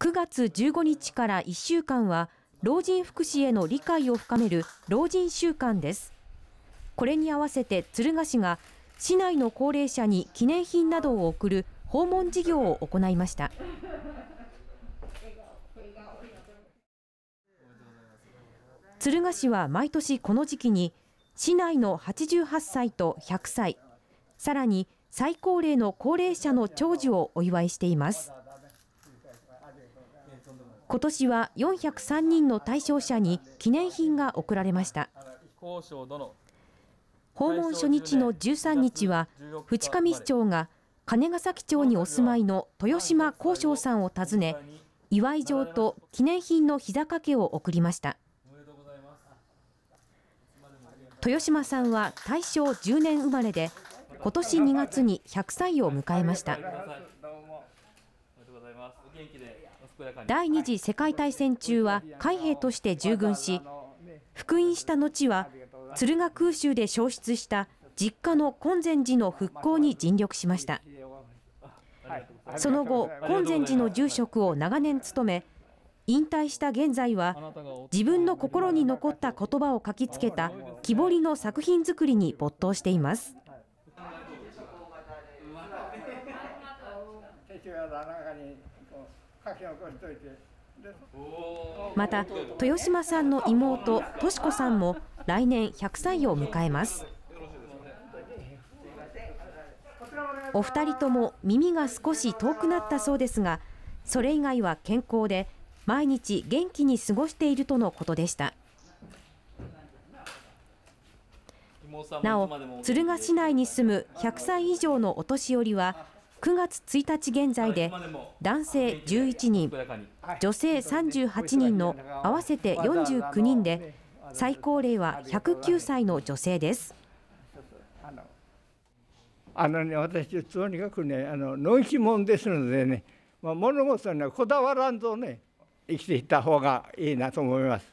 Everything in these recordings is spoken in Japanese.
9月15日から1週間は老人福祉への理解を深める老人週間です。これに合わせて敦賀市が市内の高齢者に記念品などを贈る訪問事業を行いました。敦賀市は毎年この時期に市内の88歳と100歳さらに最高齢の高齢者の長寿をお祝いしています。今年は403人の対象者に記念品が贈られました。訪問初日の13日は淵上市長が金ヶ崎町にお住まいの豊島幸章さんを訪ね祝い状と記念品の膝掛けを贈りました。豊島さんは大正10年生まれで今年2月に100歳を迎えました。第二次世界大戦中は海兵として従軍し復員した後は敦賀空襲で焼失した実家の金禅寺の復興に尽力しました。その後金禅寺の住職を長年務め引退した現在は自分の心に残った言葉を書きつけた木彫りの作品作りに没頭しています。また豊島さんの妹敏子さんも来年100歳を迎えます。お二人とも耳が少し遠くなったそうですがそれ以外は健康で毎日元気に過ごしているとのことでした。なお敦賀市内に住む100歳以上のお年寄りは9月1日現在で男性11人女性38人の合わせて49人で最高齢は109歳の女性ですあのね私とにかくねあののんき者ですのでね、まあ、物事にはこだわらんとね生きていった方がいいなと思います。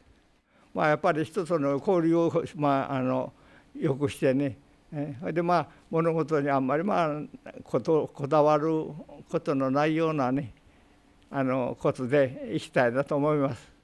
まあ、やっぱり人との交流を、まあ、あのよくしてねえでまあ物事にあんまりまあことこだわることのないようなねあのことでいきたいなと思います。